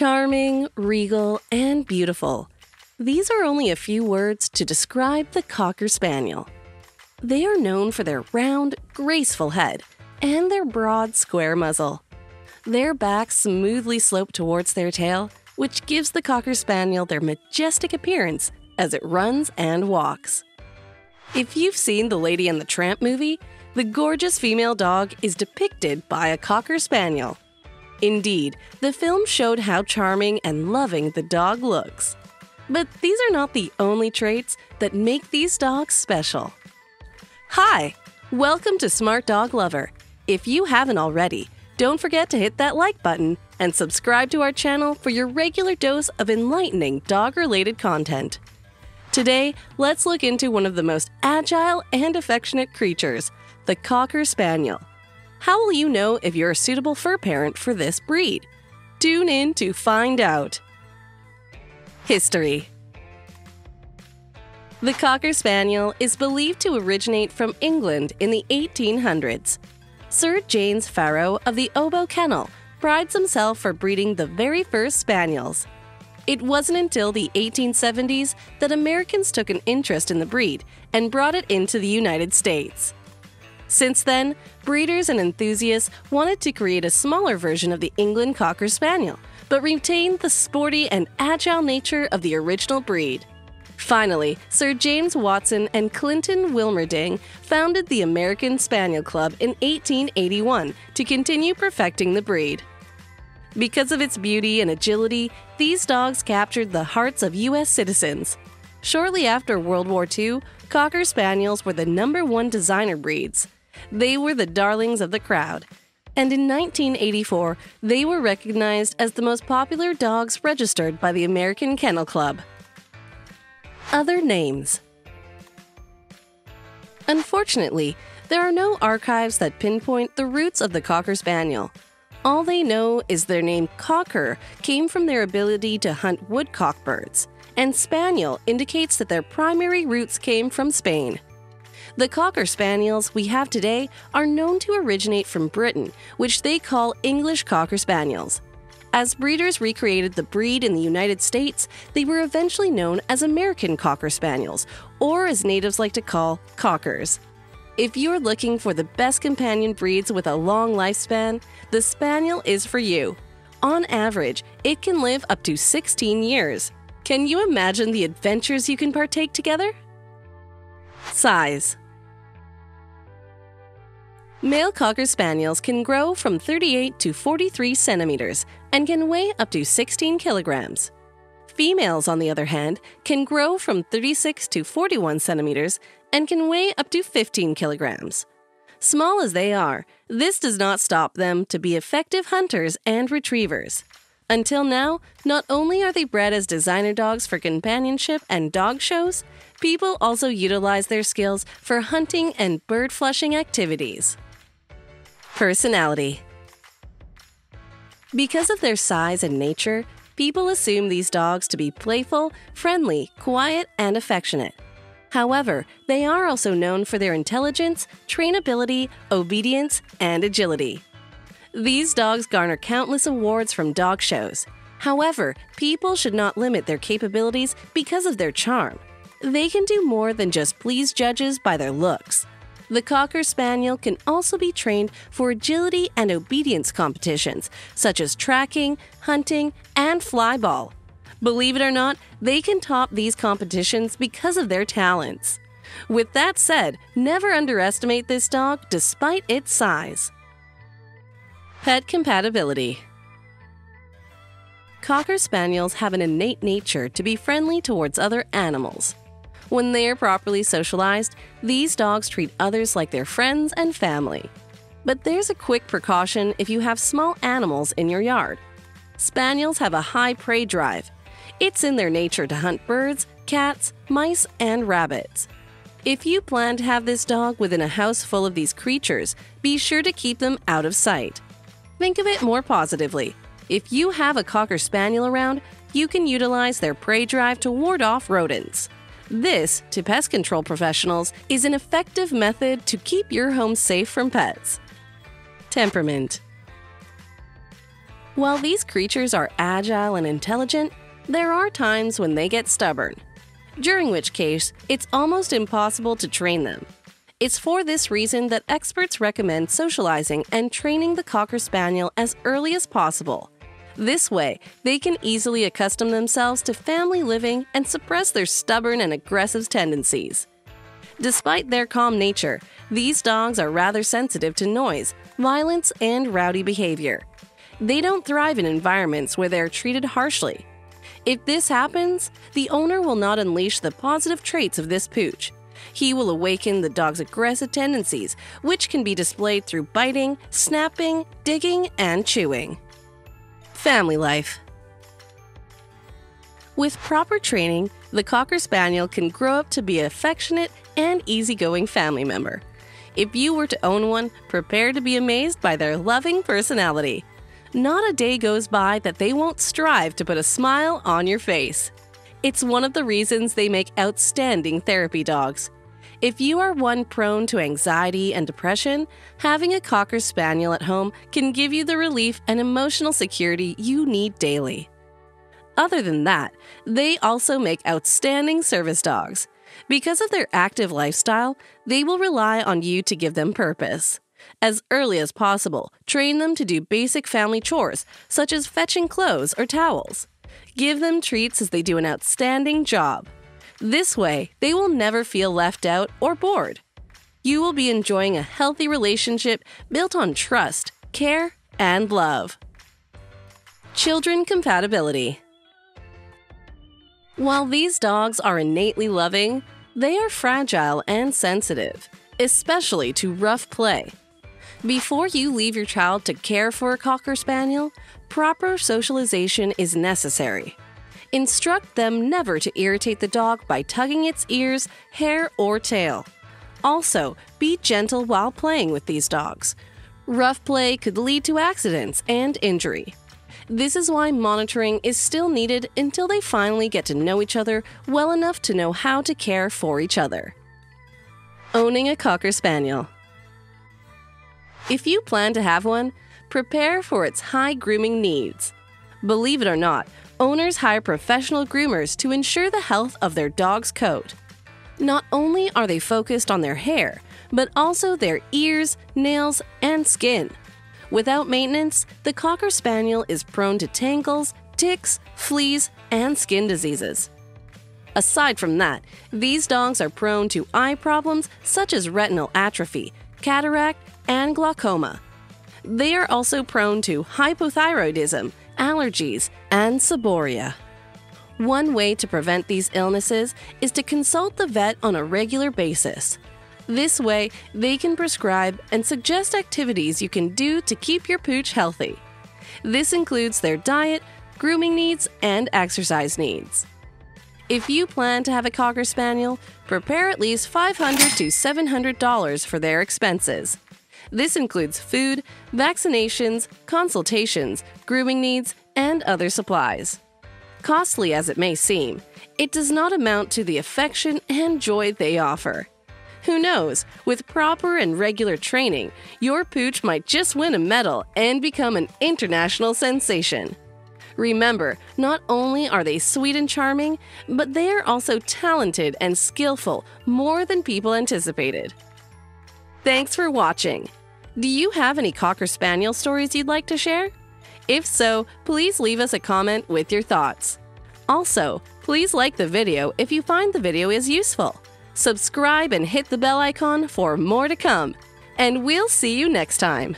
Charming, regal, and beautiful. These are only a few words to describe the Cocker Spaniel. They are known for their round, graceful head and their broad, square muzzle. Their backs smoothly slope towards their tail, which gives the Cocker Spaniel their majestic appearance as it runs and walks. If you've seen the Lady and the Tramp movie, the gorgeous female dog is depicted by a Cocker Spaniel. Indeed, the film showed how charming and loving the dog looks. But these are not the only traits that make these dogs special. Hi! Welcome to Smart Dog Lover. If you haven't already, don't forget to hit that like button and subscribe to our channel for your regular dose of enlightening dog related content. Today, let's look into one of the most agile and affectionate creatures, the Cocker Spaniel. How will you know if you're a suitable fur parent for this breed? Tune in to find out. History The Cocker Spaniel is believed to originate from England in the 1800s. Sir James Farrow of the Obo Kennel prides himself for breeding the very first spaniels. It wasn't until the 1870s that Americans took an interest in the breed and brought it into the United States. Since then, breeders and enthusiasts wanted to create a smaller version of the England Cocker Spaniel, but retain the sporty and agile nature of the original breed. Finally, Sir James Watson and Clinton Wilmerding founded the American Spaniel Club in 1881 to continue perfecting the breed. Because of its beauty and agility, these dogs captured the hearts of U.S. citizens. Shortly after World War II, Cocker Spaniels were the number one designer breeds. They were the darlings of the crowd. And in 1984, they were recognized as the most popular dogs registered by the American Kennel Club. Other names Unfortunately, there are no archives that pinpoint the roots of the Cocker Spaniel. All they know is their name Cocker came from their ability to hunt woodcock birds, and Spaniel indicates that their primary roots came from Spain. The Cocker Spaniels we have today are known to originate from Britain, which they call English Cocker Spaniels. As breeders recreated the breed in the United States, they were eventually known as American Cocker Spaniels, or as natives like to call Cockers. If you're looking for the best companion breeds with a long lifespan, the Spaniel is for you. On average, it can live up to 16 years. Can you imagine the adventures you can partake together? Size Male Cocker Spaniels can grow from 38 to 43 centimeters and can weigh up to 16 kilograms. Females, on the other hand, can grow from 36 to 41 centimeters and can weigh up to 15 kilograms. Small as they are, this does not stop them to be effective hunters and retrievers. Until now, not only are they bred as designer dogs for companionship and dog shows, people also utilize their skills for hunting and bird flushing activities. Personality Because of their size and nature, people assume these dogs to be playful, friendly, quiet, and affectionate. However, they are also known for their intelligence, trainability, obedience, and agility. These dogs garner countless awards from dog shows. However, people should not limit their capabilities because of their charm. They can do more than just please judges by their looks. The Cocker Spaniel can also be trained for agility and obedience competitions, such as tracking, hunting, and flyball. Believe it or not, they can top these competitions because of their talents. With that said, never underestimate this dog despite its size. Pet compatibility. Cocker Spaniels have an innate nature to be friendly towards other animals. When they are properly socialized, these dogs treat others like their friends and family. But there's a quick precaution if you have small animals in your yard. Spaniels have a high prey drive. It's in their nature to hunt birds, cats, mice, and rabbits. If you plan to have this dog within a house full of these creatures, be sure to keep them out of sight. Think of it more positively. If you have a Cocker Spaniel around, you can utilize their prey drive to ward off rodents. This, to pest control professionals, is an effective method to keep your home safe from pets. Temperament While these creatures are agile and intelligent, there are times when they get stubborn, during which case it's almost impossible to train them. It's for this reason that experts recommend socializing and training the Cocker Spaniel as early as possible. This way, they can easily accustom themselves to family living and suppress their stubborn and aggressive tendencies. Despite their calm nature, these dogs are rather sensitive to noise, violence, and rowdy behavior. They don't thrive in environments where they are treated harshly. If this happens, the owner will not unleash the positive traits of this pooch. He will awaken the dog's aggressive tendencies, which can be displayed through biting, snapping, digging, and chewing. Family life. With proper training, the Cocker Spaniel can grow up to be an affectionate and easygoing family member. If you were to own one, prepare to be amazed by their loving personality. Not a day goes by that they won't strive to put a smile on your face. It's one of the reasons they make outstanding therapy dogs. If you are one prone to anxiety and depression, having a Cocker Spaniel at home can give you the relief and emotional security you need daily. Other than that, they also make outstanding service dogs. Because of their active lifestyle, they will rely on you to give them purpose. As early as possible, train them to do basic family chores, such as fetching clothes or towels. Give them treats as they do an outstanding job. This way, they will never feel left out or bored. You will be enjoying a healthy relationship built on trust, care, and love. Children compatibility. While these dogs are innately loving, they are fragile and sensitive, especially to rough play. Before you leave your child to care for a Cocker Spaniel, proper socialization is necessary. Instruct them never to irritate the dog by tugging its ears, hair, or tail. Also, be gentle while playing with these dogs. Rough play could lead to accidents and injury. This is why monitoring is still needed until they finally get to know each other well enough to know how to care for each other. Owning a Cocker Spaniel. If you plan to have one, prepare for its high grooming needs. Believe it or not, owners hire professional groomers to ensure the health of their dog's coat. Not only are they focused on their hair, but also their ears, nails, and skin. Without maintenance, the Cocker Spaniel is prone to tangles, ticks, fleas, and skin diseases. Aside from that, these dogs are prone to eye problems such as retinal atrophy, cataract, and glaucoma. They are also prone to hypothyroidism, allergies, and seborrhea. One way to prevent these illnesses is to consult the vet on a regular basis. This way, they can prescribe and suggest activities you can do to keep your pooch healthy. This includes their diet, grooming needs, and exercise needs. If you plan to have a Cocker Spaniel, prepare at least 500 to $700 for their expenses. This includes food, vaccinations, consultations, grooming needs, and other supplies. Costly as it may seem, it does not amount to the affection and joy they offer. Who knows, with proper and regular training, your pooch might just win a medal and become an international sensation. Remember, not only are they sweet and charming, but they are also talented and skillful more than people anticipated. Thanks for watching. Do you have any Cocker Spaniel stories you'd like to share? If so, please leave us a comment with your thoughts. Also, please like the video if you find the video is useful. Subscribe and hit the bell icon for more to come. And we'll see you next time.